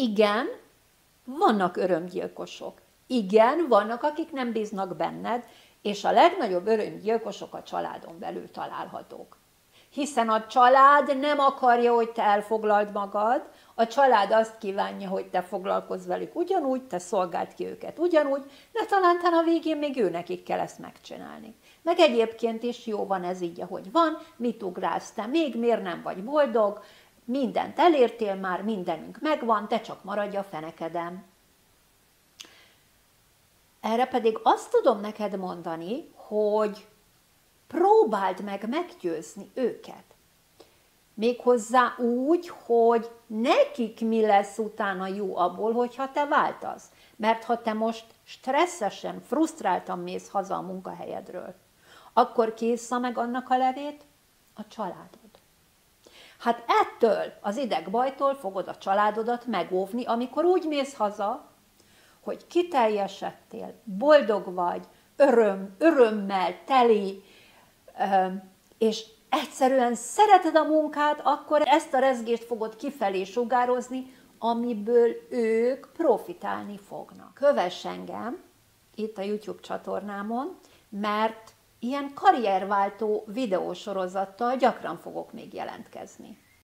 igen, vannak örömgyilkosok. Igen, vannak, akik nem bíznak benned, és a legnagyobb örömgyilkosok a családon belül találhatók. Hiszen a család nem akarja, hogy te elfoglald magad, a család azt kívánja, hogy te foglalkozz velük ugyanúgy, te szolgáld ki őket ugyanúgy, de talán a végén még ő nekik kell ezt megcsinálni. Meg egyébként is jó van ez így, ahogy van, mit ugrálsz te még, miért nem vagy boldog, mindent elértél már, mindenünk megvan, te csak maradj a fenekedem. Erre pedig azt tudom neked mondani, hogy próbáld meg meggyőzni őket. Méghozzá úgy, hogy nekik mi lesz utána jó abból, hogyha te váltasz. Mert ha te most stresszesen, frusztráltan mész haza a munkahelyedről, akkor késza meg annak a levét a családod. Hát ettől, az idegbajtól fogod a családodat megóvni, amikor úgy mész haza, hogy kiteljesedtél, boldog vagy, öröm, örömmel teli, és egyszerűen szereted a munkát, akkor ezt a rezgést fogod kifelé sugározni, amiből ők profitálni fognak. Kövess engem itt a YouTube csatornámon, mert ilyen karrierváltó videósorozattal gyakran fogok még jelentkezni.